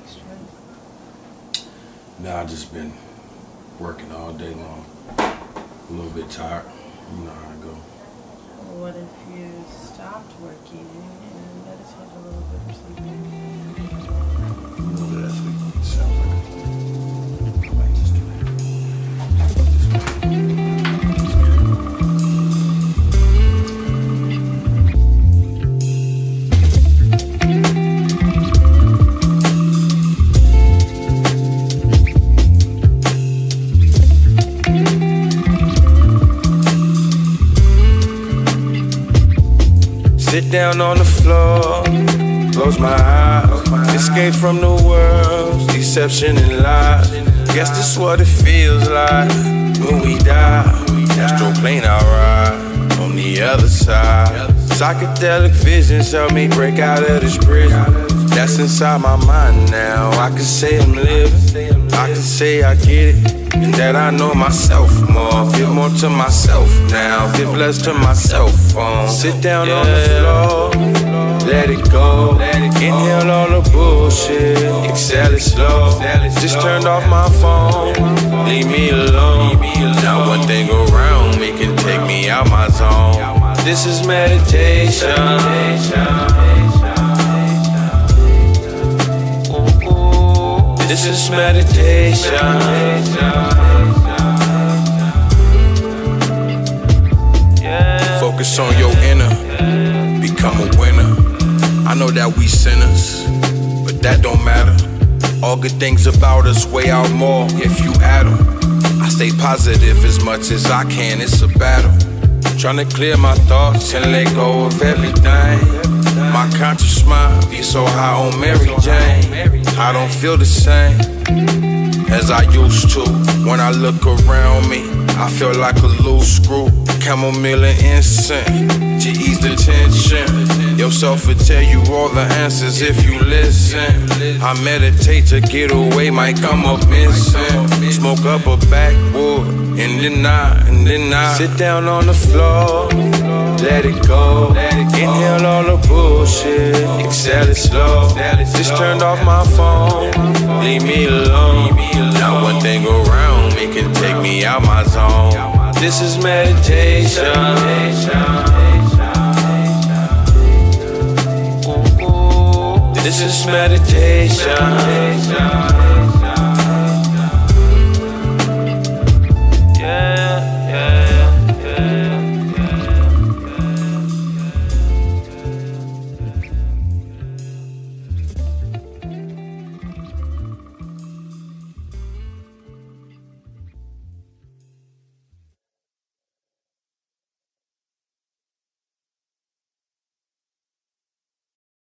weeks? Now nah, I just been working all day long. A little bit tired. You know how I go. What if you stopped working and let us a little bit of sleep? Sit down on the floor, close my eyes, escape from the world's deception and lies. Guess this what it feels like when we die. Astro plane I ride on the other side. Psychedelic visions help me break out of this prison. That's inside my mind now. I can say I'm living, can say I get it. And that I know myself more. Give more to myself now. Give less to my cell phone. Um. Sit down on the floor. Let it go. Inhale all the bullshit. Exhale it slow. Just turned off my phone. Leave me alone. Not one thing around me can take me out my zone. This is meditation. This is meditation. Focus on your inner, become a winner. I know that we sinners, but that don't matter. All good things about us weigh out more if you add 'em. I stay positive as much as I can, it's a battle. Trying to clear my thoughts and let go of everything. My conscious be so high on Mary Jane. I don't feel the same as I used to. When I look around me, I feel like a loose screw. Chamomile and incense to ease the tension. Yourself will tell you all the answers if you listen. I meditate to get away, might come up missing. Smoke up a backwood, and then I, and then I sit down on the floor. Let it go. Inhale all the bullshit. Exhale it slow. Just turned off my phone. Leave me alone. Not one thing around me can take me out my zone. This is meditation. This is meditation.